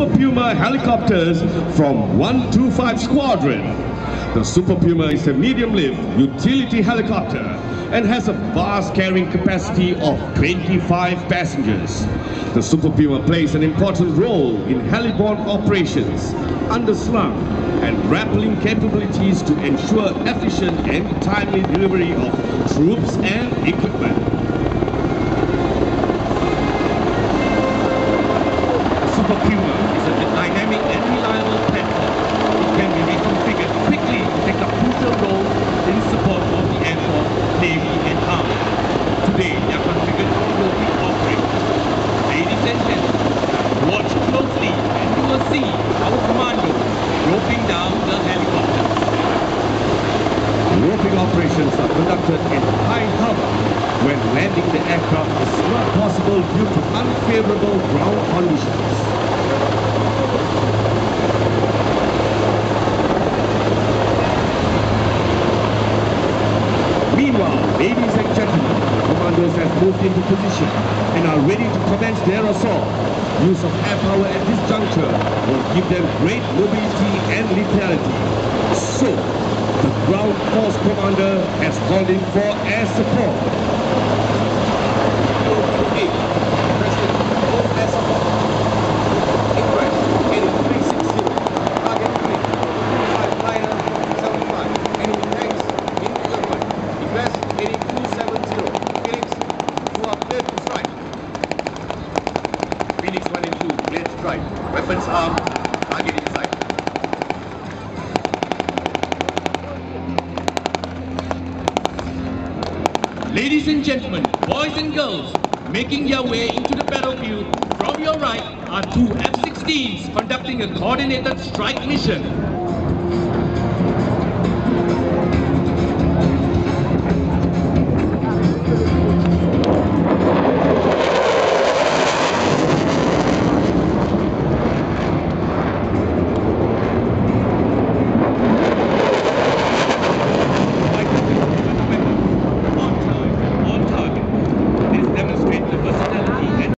Super Puma helicopters from 125 Squadron. The Super Puma is a medium-lift utility helicopter and has a vast carrying capacity of 25 passengers. The Super Puma plays an important role in heliborne operations, underslung and grappling capabilities to ensure efficient and timely delivery of troops and equipment. Super Puma is a dynamic and reliable platform. It can be reconfigured quickly to take a crucial role in support of the Air Force, Navy and Army. Today, their configured will be operating. Ladies and gentlemen, watch closely and you will see our commando roping down the helicopters. Roping operations are conducted in high hover when landing the aircraft is not possible due to unfavorable ground conditions. Ladies and gentlemen, the commandos have moved into position and are ready to commence their assault. Use of air power at this juncture will give them great mobility and lethality. So, the ground force commander has called in for air support. Target in sight. Ladies and gentlemen, boys and girls, making your way into the battlefield from your right are two F-16s conducting a coordinated strike mission.